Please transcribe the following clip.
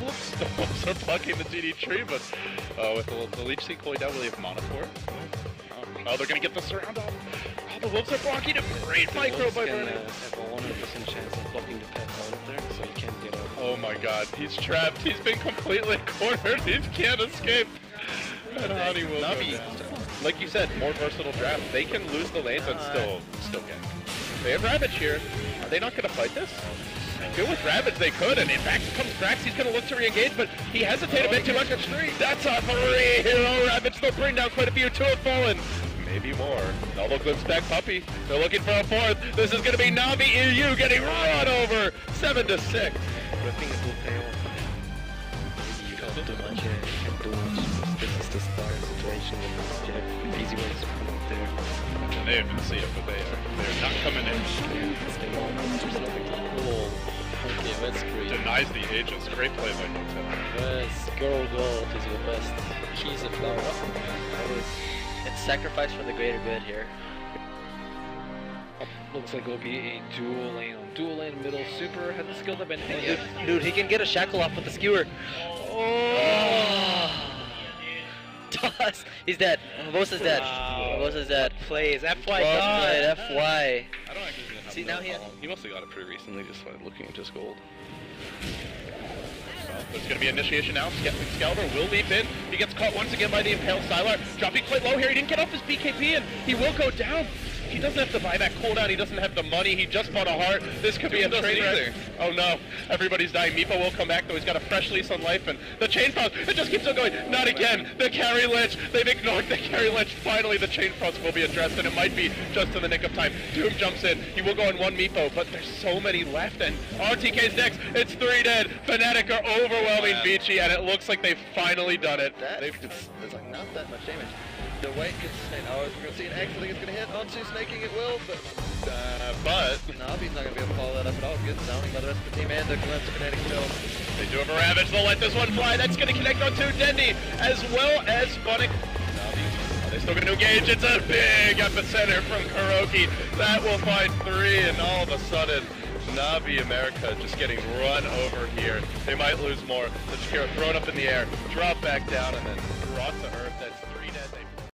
the Wolves are blocking the GD tree, but uh, with the, the Leech Seed going down, will he have Monitor? Oh, they're gonna get the surround off. Oh, the Wolves are blocking a great micro Wolves by can Brennan. uh, have a 100% chance of blocking the pet out of there, so he can't get out. Oh my god, he's trapped. He's been completely cornered. He can't escape. And Honey will go Navi, down. Like you said, more versatile draft. They can lose the lanes and still still get. They have Ravage here. Are they not going to fight this? Good with Ravage, they could, and in fact comes Brax, he's to look to re-engage, but he hesitated a bit too much. Up street. That's a three hero Ravage, they'll bring down quite a few, two have fallen. Maybe more. Although glimpse back Puppey, they're looking for a fourth. This is going to be Navi EU getting run over, seven to six. You can't do much, you can't do. This is the star situation, you have easy ways there. And they even see it, but they are they're not coming in. Stay on, there's nothing to Cool. Okay, that's great. Denies the Aegis. Great play by Nintendo. Yes, girl gold is your best. Keys of flower. It's sacrifice for the greater good here. Looks like it'll be a dual lane dual lane middle. Super has the skill to bend. Dude, dude, he can get a shackle off with the skewer. Oh! Toss. He's dead. Bosa's dead. Wow. Bosa's dead. Plays FY Well God. played, FY. I don't actually think See, now he- He must have got it pretty recently, just by looking at his gold. Well, there's going to be initiation now. Ske- Excalibur will leap in. He gets caught once again by the Impaled Sylar. Dropping quite low here. He didn't get off his BKB, and he will go down. He doesn't have to buy that cooldown. He doesn't have the money. He just bought a heart. This could be a train wreck. Oh no, everybody's dying. Meepo will come back though. He's got a fresh lease on life, and the chain frost. It just keeps on going. Not again. The carry Lich. They've ignored the carry Lich. Finally, the chain frost will be addressed, and it might be just in the nick of time. Doom jumps in. He will go on one Meepo, but there's so many left, and RTK's next. It's three dead. Fnatic are overwhelming Vici, and it looks like they've finally done it. That, it's, it's like not that much damage. The gets and oh, we're gonna see an X. I think it's gonna hit onto snaking. It will, but uh, but Navi's not gonna be able to follow that up at all. Good zoning by the rest of the team and the glimpse of kinetic kill. They do have a Ravage. They'll let this one fly. That's going to connect onto Dendi as well as Bunnick. Are they still going to engage? It's a big epicenter from KuroKy. That will find three, and all of a sudden, Navi America just getting run over here. They might lose more. The Shakira thrown up in the air, drop back down, and then brought to earth.